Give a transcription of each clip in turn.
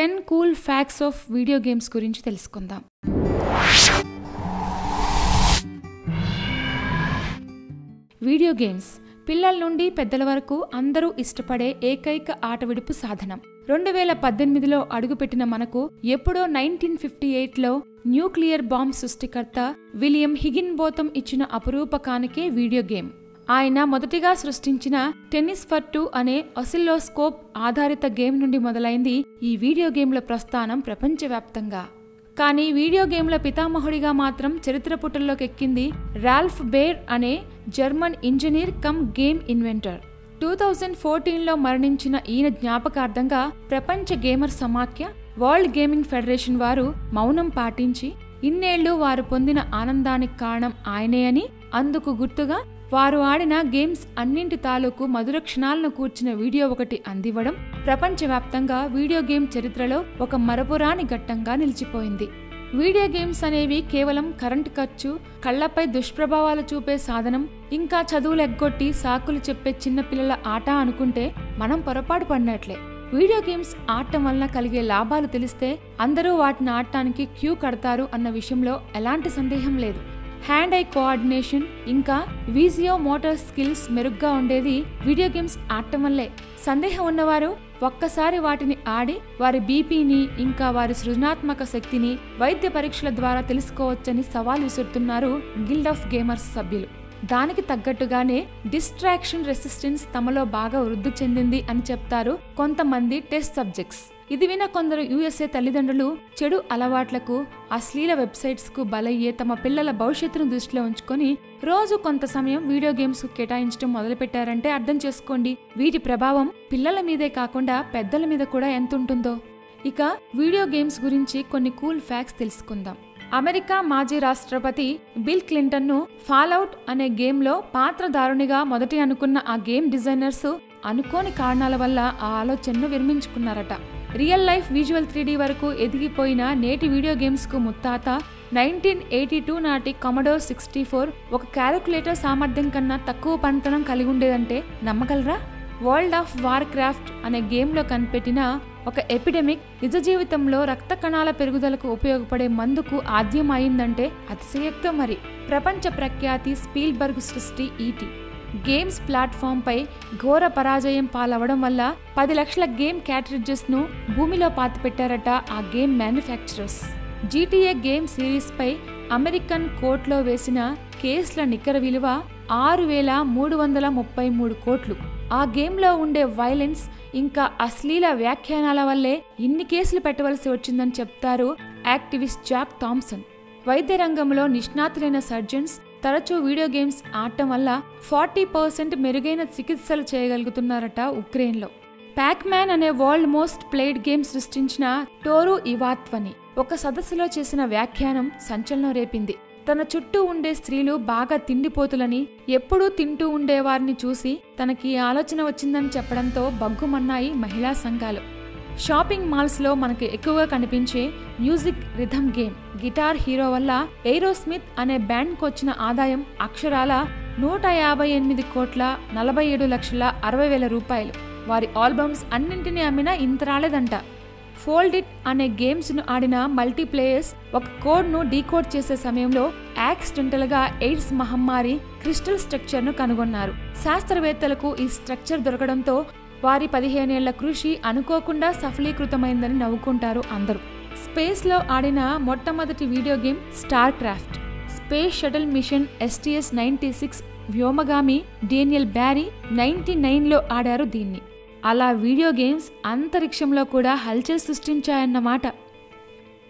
Ten cool facts of video games గురించి తెలుసుకుందాం. Video games పిల్లల నుండి పెద్దల వరకు అందరూ ఇష్టపడే ఏకైక ఆట విడుపు సాధనం. రెండు వేల పద్దెనిమిదిలో అడుగుపెట్టిన మనకు ఎప్పుడో నైన్టీన్ ఫిఫ్టీ ఎయిట్లో న్యూక్లియర్ బాంబ్ సృష్టికర్త విలియం హిగిన్ బోతం ఇచ్చిన అపురూపకానికే వీడియో గేమ్. ఆయన మొదటిగా సృష్టించిన టెన్నిస్ ఫర్ టూ అనే ఒసిల్లోస్కోప్ ఆధారిత గేమ్ నుండి మొదలైంది ఈ వీడియో గేమ్ల ప్రస్థానం ప్రపంచవ్యాప్తంగా. కానీ వీడియో గేమ్ల పితామహుడిగా మాత్రం చరిత్ర పుటల్లోకెక్కింది రాల్ఫ్ బేర్ అనే German engineer cum game inventor. Two thousand ఫోర్టీన్లో మరణించిన ఈయన జ్ఞాపకార్థంగా ప్రపంచ గేమర్ సమాఖ్య వరల్డ్ గేమింగ్ ఫెడరేషన్ వారు మౌనం పాటించి ఇన్నేళ్ళు వారు పొందిన ఆనందానికి కారణం ఆయనే అని అందుకు గుర్తుగా వారు ఆడిన గేమ్స్ అన్నింటి తాలూకు మధుర క్షణాలను కూర్చిన వీడియో ఒకటి అందివ్వడం ప్రపంచవ్యాప్తంగా వీడియో గేమ్ చరిత్రలో ఒక మరపురాని ఘట్టంగా నిలిచిపోయింది. వీడియో గేమ్స్ అనేవి కేవలం కరెంటు ఖర్చు కళ్ళపై దుష్ప్రభావాలు చూపే సాధనం ఇంకా చదువులు ఎగ్గొట్టి సాకులు చెప్పే చిన్నపిల్లల ఆట అనుకుంటే మనం పొరపాటు పడినట్లే. వీడియో గేమ్స్ ఆడటం వలన కలిగే లాభాలు తెలిస్తే అందరూ వాటిని ఆడటానికి క్యూ కడతారు అన్న విషయంలో ఎలాంటి సందేహం లేదు. హ్యాండ్ ఐ కోఆర్డినేషన్ ఇంకా వీజియో మోటార్ స్కిల్స్ మెరుగ్గా ఉండేది వీడియో గేమ్స్ ఆడటం వల్లే. సందేహం ఉన్నవారు ఒక్కసారి వాటిని ఆడి వారి బీపీని ఇంకా వారి సృజనాత్మక శక్తిని వైద్య పరీక్షల ద్వారా తెలుసుకోవచ్చని సవాల్ విసురుతున్నారు గిల్డ్ ఆఫ్ గేమర్స్ సభ్యులు. దానికి తగ్గట్టుగానే డిస్ట్రాక్షన్ రెసిస్టెన్స్ తమలో బాగా వృద్ధి చెందింది అని చెప్తారు కొంతమంది టెస్ట్ సబ్జెక్ట్స్ ఇది విన కొందరు యుఎస్ఏ తల్లిదండ్రులు చెడు అలవాట్లకు అశ్లీల వెబ్సైట్స్కు బలయ్యే తమ పిల్లల భవిష్యత్తును దృష్టిలో ఉంచుకొని రోజు కొంత సమయం వీడియో గేమ్స్ కేటాయించడం మొదలుపెట్టారంటే అర్థం చేసుకోండి. వీటి ప్రభావం పిల్లల మీదే కాకుండా పెద్దల మీద కూడా ఎంత ఉంటుందో ఇక వీడియో గేమ్స్ గురించి కొన్ని కూల్ ఫ్యాక్ట్స్ తెలుసుకుందాం. అమెరికా మాజీ రాష్ట్రపతి బిల్ క్లింటన్ను ఫాలౌట్ ఫాల్అవుట్ అనే గేమ్లో పాత్రధారునిగా మొదటి అనుకున్న ఆ గేమ్ డిజైనర్స్ అనుకోని కారణాల వల్ల ఆ ఆలోచనను విరమించుకున్నారట. Real life visual three D వరకు ఎదిగిపోయిన నేటి వీడియో గేమ్స్కు ముత్తాత నైన్టీన్ ఎయిటీ టూ నాటి కమడోర్ సిక్స్టీ ఫోర్ ఒక క్యాలిక్యులేటర్ సామర్థ్యం కన్నా తక్కువ పనితనం కలిగి ఉండేదంటే నమ్మగలరా? వరల్డ్ ఆఫ్ వార్ క్రాఫ్ట్ అనే గేమ్లో కనిపెట్టిన ఒక ఎపిడెమిక్ నిజ జీవితంలో రక్త కణాల పెరుగుదలకు ఉపయోగపడే మందుకు ఆద్యం అయిందంటే అతిశయక్తో మరి. ప్రపంచ ప్రఖ్యాతి స్పీల్బర్గ్ సృష్టి ఈటీ. గేమ్స్ ప్లాట్ఫామ్పై ఘోర పరాజయం పాలవడం వల్ల పది లక్షల గేమ్ క్యాట్రిడ్జెస్ను భూమిలో పాతిపెట్టారట ఆ గేమ్ మ్యానుఫ్యాక్చరర్స్. జీటీఏ గేమ్ సిరీస్పై అమెరికన్ కోర్టులో వేసిన కేసుల నికర విలువ ఆరు వేల మూడు వందల ముప్పై మూడు కోట్లు. ఆ గేమ్లో ఉండే వైలెన్స్ ఇంకా అశ్లీల వ్యాఖ్యానాల వల్లే ఇన్ని కేసులు పెట్టవలసి వచ్చిందని చెప్తారు యాక్టివిస్ట్ జాక్ థామ్సన్. వైద్య రంగంలో నిష్ణాతులైన సర్జన్స్ తరచూ వీడియో గేమ్స్ ఆడటం వల్ల ఫార్టీ పర్సెంట్ మెరుగైన చికిత్సలు చేయగలుగుతున్నారట ఉక్రెయిన్లో. ప్యాక్మ్యాన్ అనే వరల్డ్ మోస్ట్ ప్లేడ్ గేమ్ సృష్టించిన టోరు ఇవాత్వని ఒక సదస్సులో చేసిన వ్యాఖ్యానం సంచలనం రేపింది. తన చుట్టూ ఉండే స్త్రీలు బాగా తిండిపోతులని ఎప్పుడూ తింటూ ఉండేవారిని చూసి తనకి ఆలోచన వచ్చిందని చెప్పడంతో బగ్గుమన్నాయి మహిళా సంఘాలు. షాపింగ్ మాల్స్లో మనకు ఎక్కువగా కనిపించే music rhythm game Guitar Hero వల్ల ఎయిరో స్మిత్ అనే బ్యాండ్కు వచ్చిన ఆదాయం అక్షరాల నూట యాభై ఎనిమిది కోట్ల నలభై ఏడు లక్షల అరవై వేల రూపాయలు. వారి ఆల్బమ్స్ అన్నింటినీ అమ్మినా ఇంత రాలేదంట. ఫోల్డ్ ఇట్ అనే గేమ్స్ను ఆడిన మల్టీప్లేయర్స్ ఒక కోడ్ను డీకోడ్ చేసే సమయంలో యాక్సిడెంటల్గా ఎయిడ్స్ మహమ్మారి క్రిస్టల్ స్ట్రక్చర్ను కనుగొన్నారు. శాస్త్రవేత్తలకు ఈ స్ట్రక్చర్ దొరకడంతో వారి పదిహేనేళ్ళ కృషి అనుకోకుండా సఫలీకృతమైందని నవ్వుకుంటారు అందరూ. స్పేస్లో ఆడిన మొట్టమొదటి video game StarCraft space shuttle mission STS ninety six వ్యోమగామి Daniel Barry ninety నైన్లో ఆడారు దీన్ని. అలా వీడియో గేమ్స్ అంతరిక్షంలో కూడా హల్చల్ సృష్టించాయన్నమాట.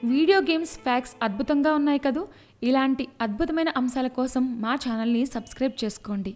వీడియో గేమ్స్ ఫ్యాక్స్ అద్భుతంగా ఉన్నాయి కదూ? ఇలాంటి అద్భుతమైన అంశాల కోసం మా ఛానల్ని సబ్స్క్రైబ్ చేసుకోండి.